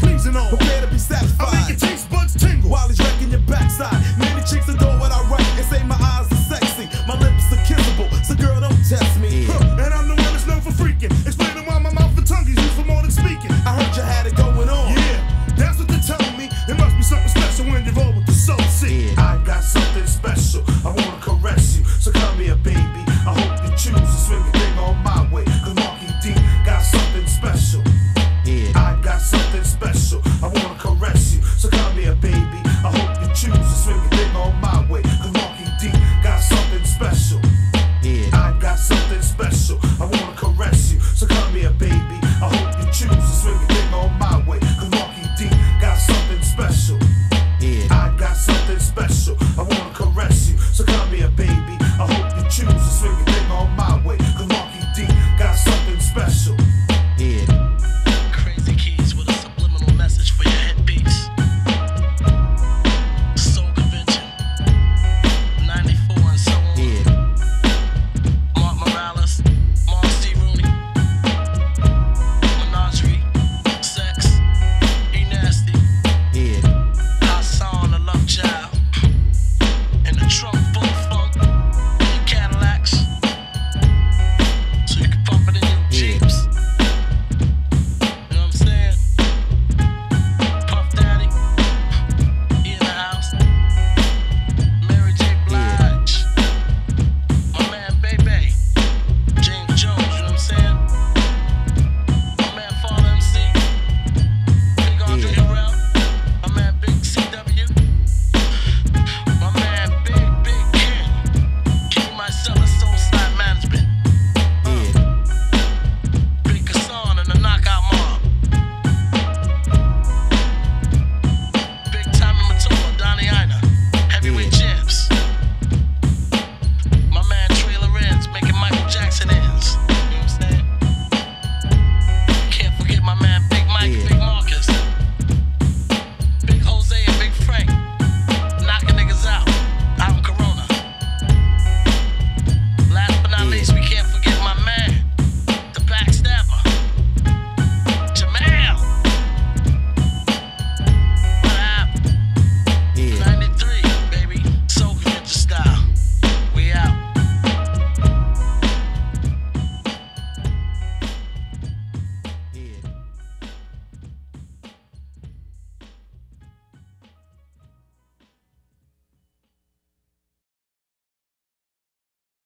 pleasing on. Prepare to be satisfied. I make your taste buds tingle while he's wrecking your backside. Many chicks adore what I